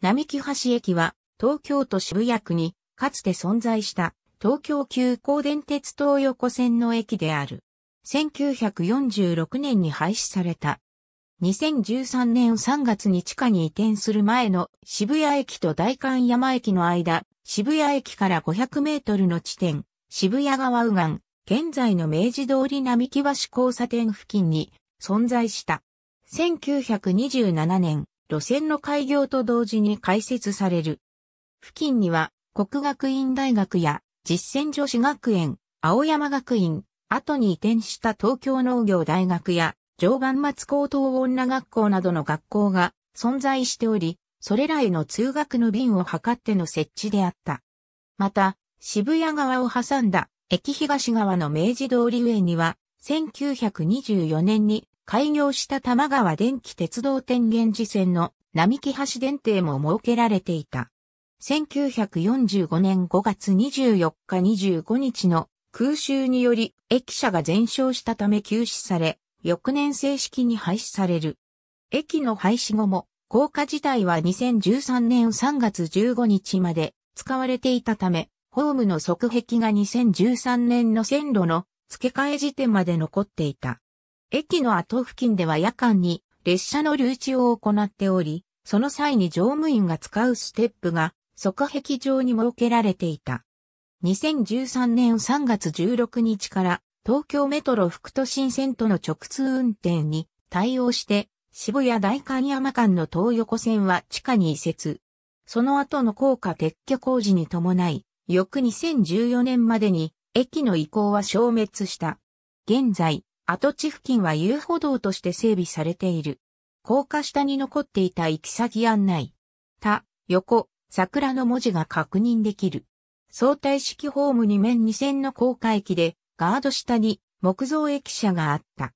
並木橋駅は東京都渋谷区にかつて存在した東京急行電鉄東横線の駅である。1946年に廃止された。2013年3月に地下に移転する前の渋谷駅と代官山駅の間、渋谷駅から500メートルの地点、渋谷川右岸、現在の明治通り並木橋交差点付近に存在した。1927年、路線の開業と同時に開設される。付近には、国学院大学や実践女子学園、青山学院、後に移転した東京農業大学や常磐松高等女学校などの学校が存在しており、それらへの通学の便を図っての設置であった。また、渋谷川を挟んだ駅東側の明治通り上には、1924年に開業した玉川電気鉄道天元寺線の並木橋電停も設けられていた。1945年5月24日25日の空襲により駅舎が全焼したため休止され、翌年正式に廃止される。駅の廃止後も、高架自体は2013年3月15日まで使われていたため、ホームの側壁が2013年の線路の付け替え時点まで残っていた。駅の後付近では夜間に列車の留置を行っており、その際に乗務員が使うステップが側壁上に設けられていた。2013年3月16日から東京メトロ副都心線との直通運転に対応して渋谷大観山間の東横線は地下に移設。その後の高架撤去工事に伴い、翌2014年までに駅の移行は消滅した。現在、跡地付近は遊歩道として整備されている。高架下に残っていた行き先案内。た、横、桜の文字が確認できる。相対式ホームに面2線の高架駅で、ガード下に木造駅舎があった。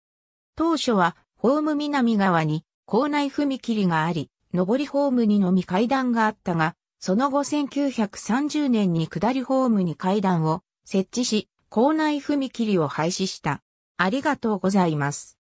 当初は、ホーム南側に構内踏切があり、上りホームにのみ階段があったが、その後1930年に下りホームに階段を設置し、構内踏切を廃止した。ありがとうございます。